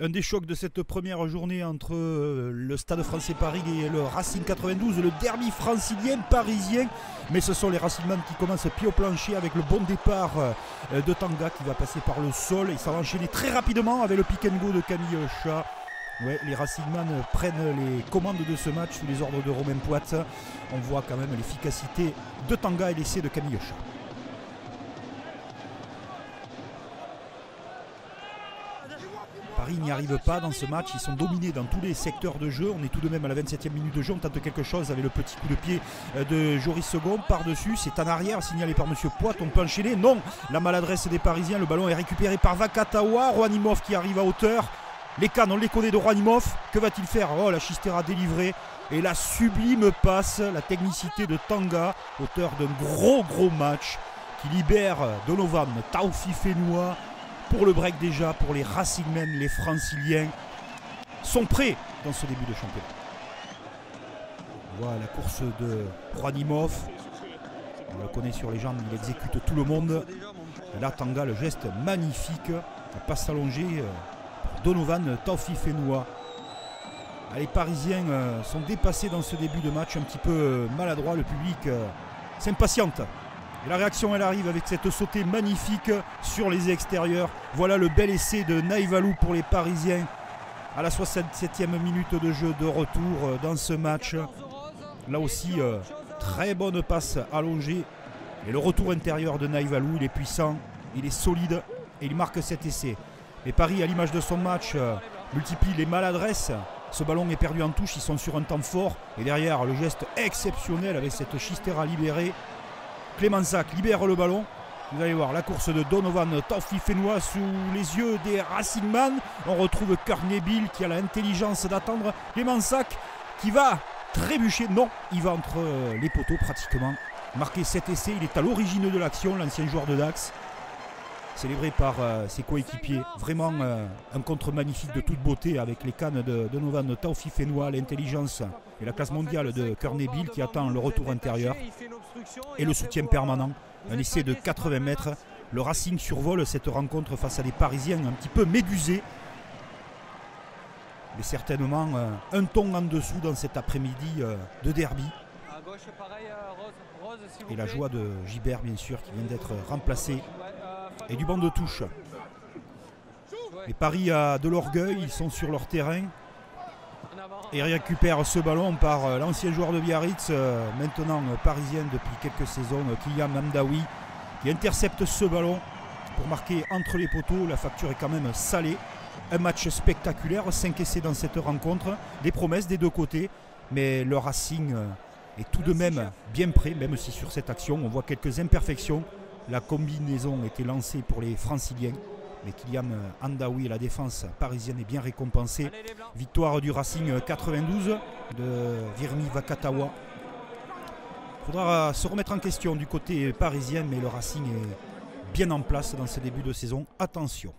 un des chocs de cette première journée entre euh, le Stade français Paris et le Racing 92, le derby francilien parisien. Mais ce sont les Racingman qui commencent pied au plancher avec le bon départ euh, de Tanga qui va passer par le sol et ça va enchaîner très rapidement avec le pick and go de Camille Chat. Les Racingman prennent les commandes de ce match sous les ordres de Romain Poit. On voit quand même l'efficacité de Tanga et l'essai de Camille Chat. Paris n'y arrive pas dans ce match. Ils sont dominés dans tous les secteurs de jeu. On est tout de même à la 27e minute de jeu. On tente quelque chose avec le petit coup de pied euh, de Joris Second par-dessus. C'est en arrière, signalé par Monsieur Poit. On peut enchaîner. Non, la maladresse des Parisiens. Le ballon est récupéré par Vakatawa. Rouanimov qui arrive à hauteur. Les cannes, on les connaît de Rouanimov. Que va-t-il faire? Oh, la Chistera délivrée. Et la sublime passe, la technicité de Tanga, auteur d'un gros gros match qui libère Donovan Taufi Fenoua pour le break déjà, pour les Racingmen, les Franciliens sont prêts dans ce début de championnat. Voilà la course de Rouanimov. On le connaît sur les jambes, il exécute tout le monde. là, Tanga, le geste magnifique. La passe allongée euh, pour Donovan Taufi Fenoua. Les Parisiens euh, sont dépassés dans ce début de match, un petit peu euh, maladroit. Le public s'impatiente la réaction, elle arrive avec cette sautée magnifique sur les extérieurs. Voilà le bel essai de Naïvalou pour les Parisiens à la 67e minute de jeu de retour euh, dans ce match. Là aussi, euh, très bonne passe allongée. Et le retour intérieur de Naïvalou, il est puissant, il est solide et il marque cet essai. Et Paris, à l'image de son match, euh, multiplie les maladresses. Ce ballon est perdu en touche, ils sont sur un temps fort. Et derrière, le geste exceptionnel avec cette Chistera libérée. Clément Sac libère le ballon. Vous allez voir la course de Donovan Taufi Fenois sous les yeux des Racingman. On retrouve Bill qui a l'intelligence d'attendre Clément Sac qui va trébucher. Non, il va entre euh, les poteaux pratiquement. Marquer cet essai, il est à l'origine de l'action, l'ancien joueur de Dax célébré par euh, ses coéquipiers. Vraiment euh, un contre magnifique de toute beauté avec les cannes de, de Novan Taufi Fenois, l'intelligence et la classe mondiale de Bill qui attend le retour intérieur et le soutien permanent. Un essai de 80 mètres. Le Racing survole cette rencontre face à des Parisiens un petit peu médusés. Mais certainement euh, un ton en dessous dans cet après-midi de derby. Et la joie de Gibert, bien sûr, qui vient d'être remplacé et du banc de touche. Et Paris a de l'orgueil, ils sont sur leur terrain et récupèrent ce ballon par euh, l'ancien joueur de Biarritz, euh, maintenant euh, parisien depuis quelques saisons, Kylian Mamdawi, qui intercepte ce ballon pour marquer entre les poteaux. La facture est quand même salée. Un match spectaculaire, 5 essais dans cette rencontre, des promesses des deux côtés, mais le Racing est tout de même bien prêt, même si sur cette action on voit quelques imperfections. La combinaison était lancée pour les franciliens. Mais Kylian Andaoui et la défense parisienne est bien récompensée. Victoire du Racing 92 de Virmi Vakatawa. Il faudra se remettre en question du côté parisien, mais le Racing est bien en place dans ce début de saison. Attention.